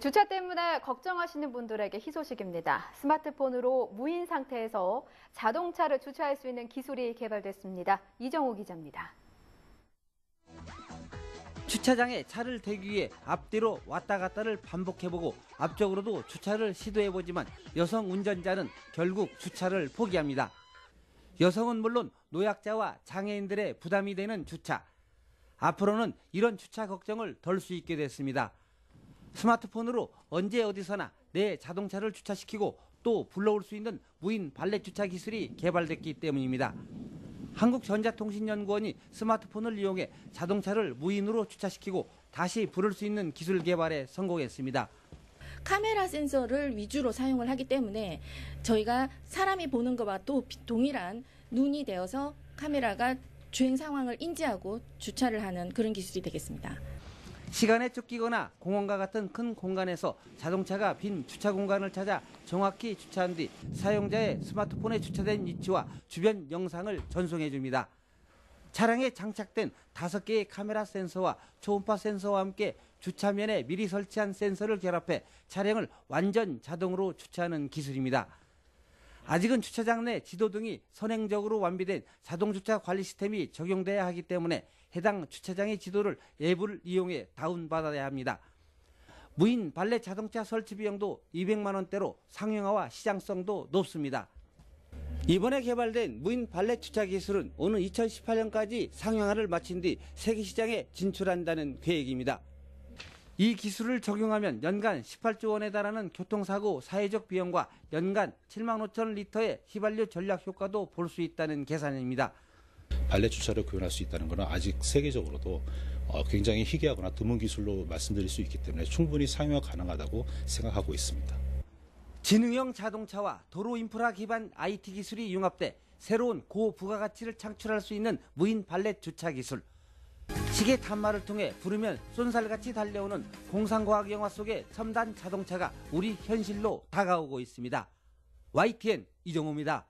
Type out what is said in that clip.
주차 때문에 걱정하시는 분들에게 희소식입니다. 스마트폰으로 무인 상태에서 자동차를 주차할 수 있는 기술이 개발됐습니다. 이정호 기자입니다. 주차장에 차를 대기 위해 앞뒤로 왔다 갔다를 반복해보고 앞쪽으로도 주차를 시도해보지만 여성 운전자는 결국 주차를 포기합니다. 여성은 물론 노약자와 장애인들의 부담이 되는 주차. 앞으로는 이런 주차 걱정을 덜 수 있게 됐습니다. 스마트폰으로 언제 어디서나 내 자동차를 주차시키고 또 불러올 수 있는 무인 발렛 주차 기술이 개발됐기 때문입니다. 한국전자통신연구원이 스마트폰을 이용해 자동차를 무인으로 주차시키고 다시 부를 수 있는 기술 개발에 성공했습니다. 카메라 센서를 위주로 사용을 하기 때문에 저희가 사람이 보는 것과 또 비- 동일한 눈이 되어서 카메라가 주행 상황을 인지하고 주차를 하는 그런 기술이 되겠습니다. 시간에 쫓기거나 공원과 같은 큰 공간에서 자동차가 빈 주차 공간을 찾아 정확히 주차한 뒤 사용자의 스마트폰에 주차된 위치와 주변 영상을 전송해 줍니다. 차량에 장착된 다섯 개의 카메라 센서와 초음파 센서와 함께 주차면에 미리 설치한 센서를 결합해 차량을 완전 자동으로 주차하는 기술입니다. 아직은 주차장 내 지도 등이 선행적으로 완비된 자동주차 관리 시스템이 적용돼야 하기 때문에 해당 주차장의 지도를 앱을 이용해 다운받아야 합니다. 무인 발렛 자동차 설치 비용도 200만 원대로 상용화와 시장성도 높습니다. 이번에 개발된 무인 발렛 주차 기술은 오는 2018년까지 상용화를 마친 뒤 세계 시장에 진출한다는 계획입니다. 이 기술을 적용하면 연간 18조 원에 달하는 교통사고 사회적 비용과 연간 7만 5천 리터의 휘발유 전략 효과도 볼 수 있다는 계산입니다. 발렛 주차를 구현할 수 있다는 것은 아직 세계적으로도 어, 굉장히 희귀하거나 드문 기술로 말씀드릴 수 있기 때문에 충분히 사용화 가능하다고 생각하고 있습니다. 지능형 자동차와 도로 인프라 기반 IT 기술이 융합돼 새로운 고부가가치를 창출할 수 있는 무인 발렛 주차 기술. 시계 탄마를 통해 부르면 쏜살같이 달려오는 공상과학 영화 속의 첨단 자동차가 우리 현실로 다가오고 있습니다. YTN 이정호입니다.